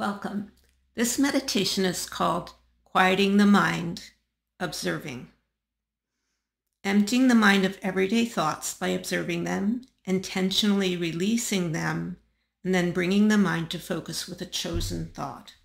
Welcome. This meditation is called Quieting the Mind, Observing. Emptying the mind of everyday thoughts by observing them, intentionally releasing them, and then bringing the mind to focus with a chosen thought.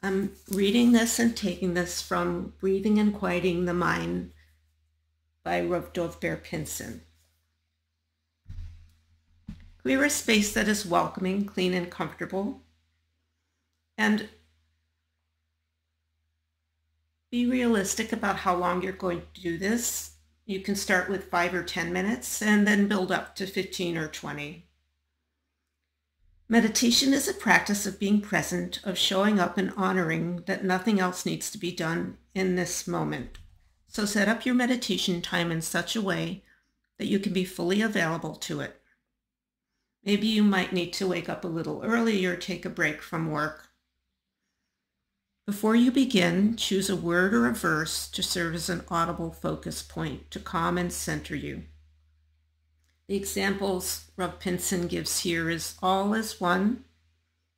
I'm reading this and taking this from Breathing and Quieting the Mind by Rav Dov Ber Pinson. Clear a space that is welcoming, clean, and comfortable. And be realistic about how long you're going to do this. You can start with five or 10 minutes and then build up to 15 or 20. Meditation is a practice of being present, of showing up and honoring that nothing else needs to be done in this moment. So set up your meditation time in such a way that you can be fully available to it. Maybe you might need to wake up a little early or take a break from work. Before you begin, choose a word or a verse to serve as an audible focus point to calm and center you. The examples Rav Pinson gives here is all is one,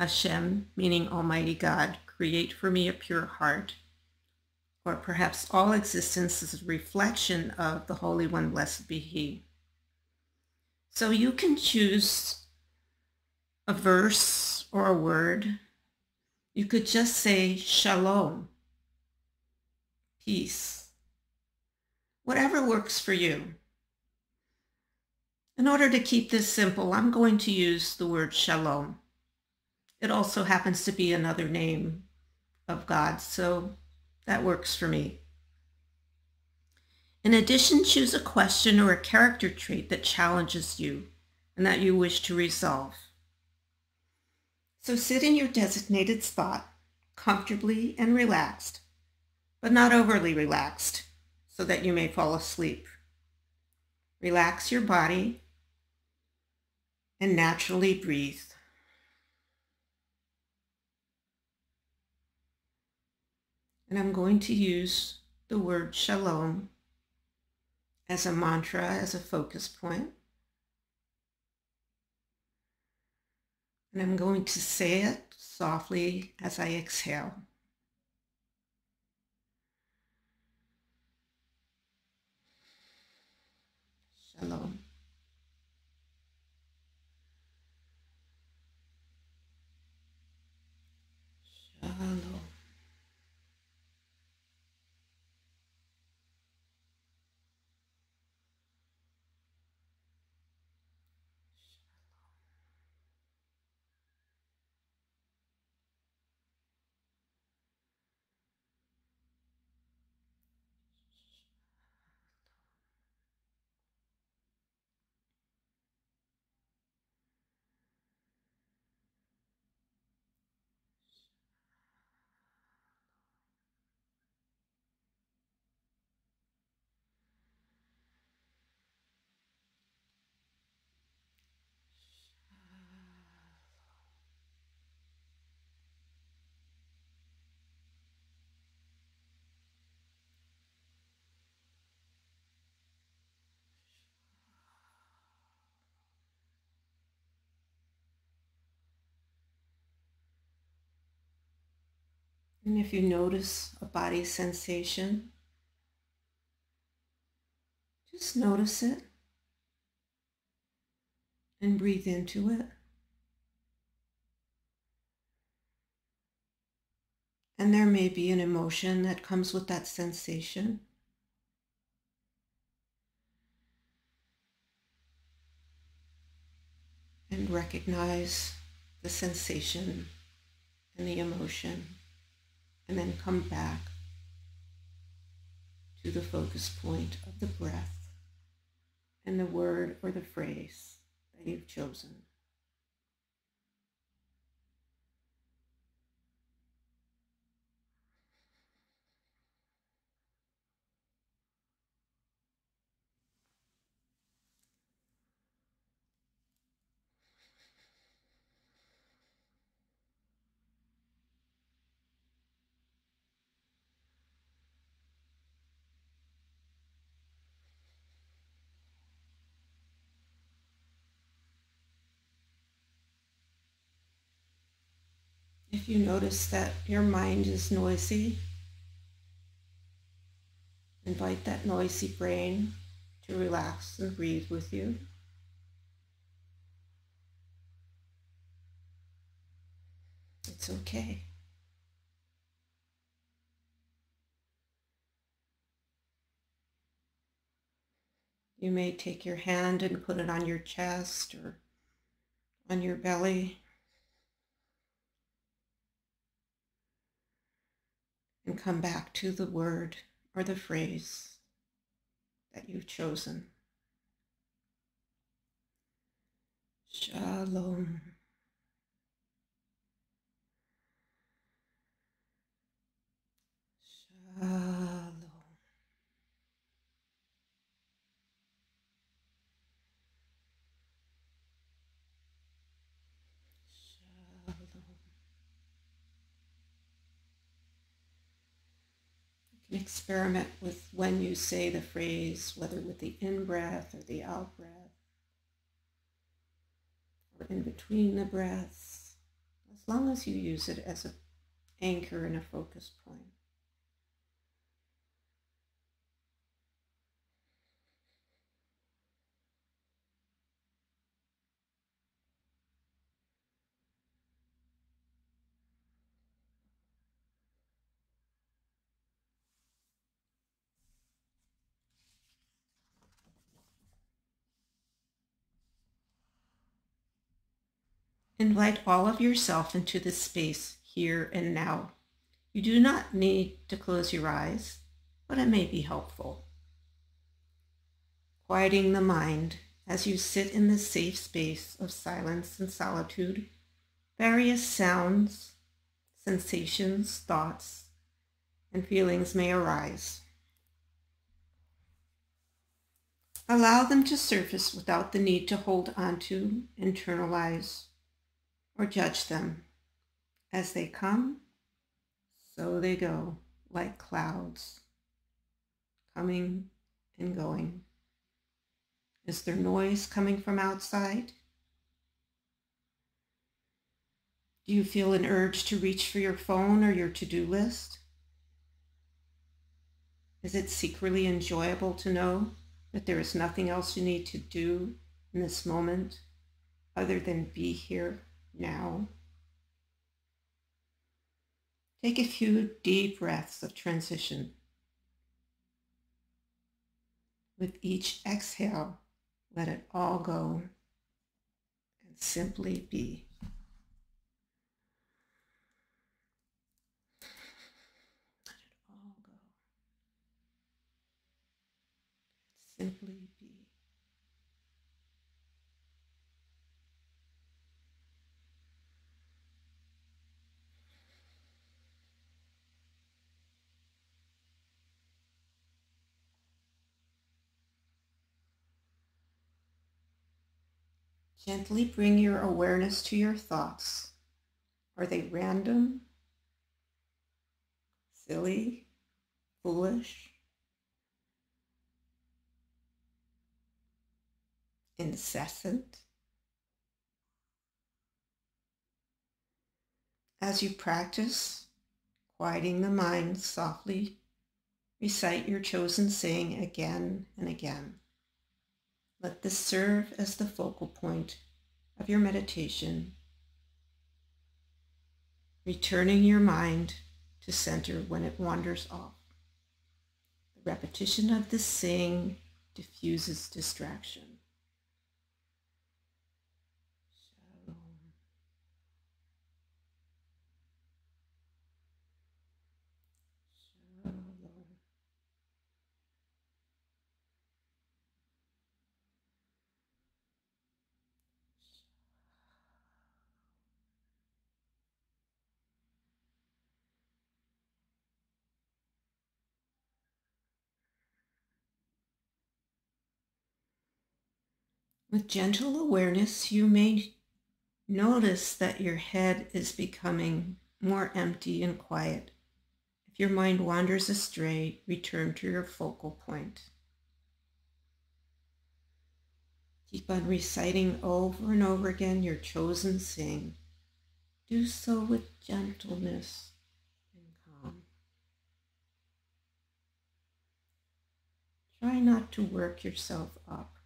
Hashem, meaning Almighty God, create for me a pure heart. Or perhaps all existence is a reflection of the Holy One, blessed be He. So you can choose a verse or a word. You could just say shalom, peace, whatever works for you. In order to keep this simple, I'm going to use the word shalom. It also happens to be another name of God, so that works for me. In addition, choose a question or a character trait that challenges you and that you wish to resolve. So sit in your designated spot, comfortably and relaxed, but not overly relaxed, so that you may fall asleep. Relax your body and naturally breathe. And I'm going to use the word shalom as a mantra, as a focus point. And I'm going to say it softly as I exhale. Shalom. Shalom. And if you notice a body sensation, just notice it and breathe into it. And there may be an emotion that comes with that sensation. And recognize the sensation and the emotion and then come back to the focus point of the breath and the word or the phrase that you've chosen. If you notice that your mind is noisy, invite that noisy brain to relax and breathe with you. It's okay. You may take your hand and put it on your chest or on your belly. And come back to the word or the phrase that you've chosen. Shalom. Shalom. Experiment with when you say the phrase, whether with the in breath or the out breath, or in between the breaths, as long as you use it as an anchor and a focus point. Invite all of yourself into this space here and now. You do not need to close your eyes, but it may be helpful. Quieting the mind as you sit in this safe space of silence and solitude, various sounds, sensations, thoughts, and feelings may arise. Allow them to surface without the need to hold onto, internalize, or judge them. As they come, so they go, like clouds, coming and going. Is there noise coming from outside? Do you feel an urge to reach for your phone or your to-do list? Is it secretly enjoyable to know that there is nothing else you need to do in this moment other than be here now. Take a few deep breaths of transition. With each exhale, let it all go and simply be. Let it all go. Simply Gently bring your awareness to your thoughts. Are they random, silly, foolish, incessant? As you practice quieting the mind softly, recite your chosen saying again and again. Let this serve as the focal point of your meditation, returning your mind to center when it wanders off. The repetition of this saying diffuses distraction. With gentle awareness, you may notice that your head is becoming more empty and quiet. If your mind wanders astray, return to your focal point. Keep on reciting over and over again your chosen saying Do so with gentleness and calm. Try not to work yourself up.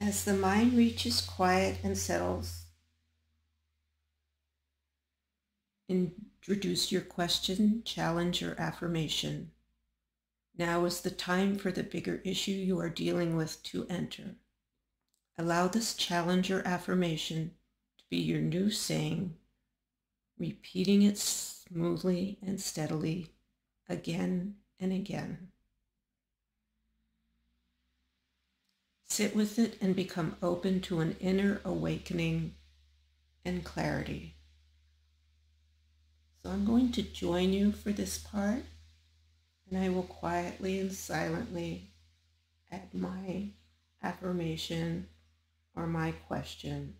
As the mind reaches quiet and settles, introduce your question, challenge, or affirmation. Now is the time for the bigger issue you are dealing with to enter. Allow this challenge or affirmation to be your new saying, repeating it smoothly and steadily again and again. Sit with it and become open to an inner awakening and clarity. So I'm going to join you for this part, and I will quietly and silently add my affirmation or my question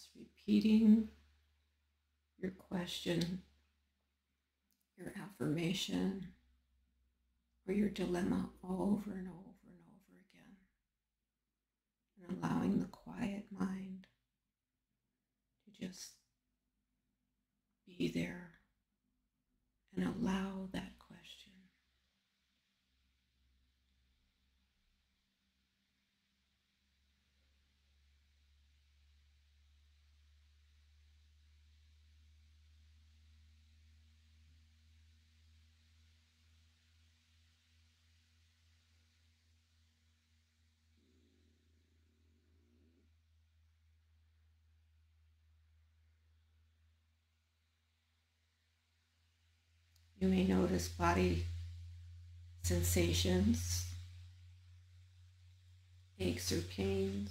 Just repeating your question, your affirmation, or your dilemma over and over and over again. And allowing the quiet mind to just be there and allow that You may notice body sensations, aches or pains,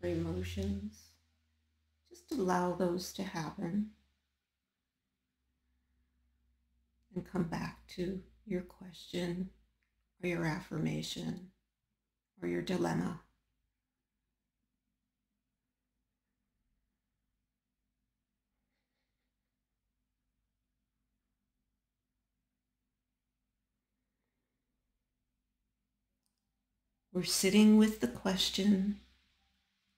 or emotions. Just allow those to happen and come back to your question or your affirmation or your dilemma. We're sitting with the question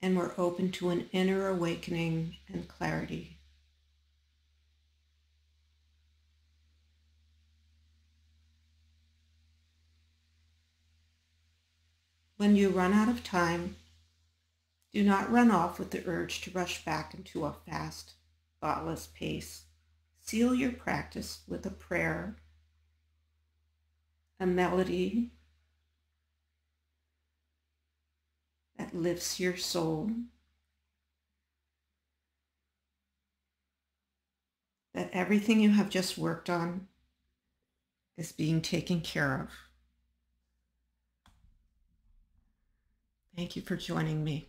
and we're open to an inner awakening and clarity. When you run out of time, do not run off with the urge to rush back into a fast, thoughtless pace. Seal your practice with a prayer, a melody lifts your soul, that everything you have just worked on is being taken care of. Thank you for joining me.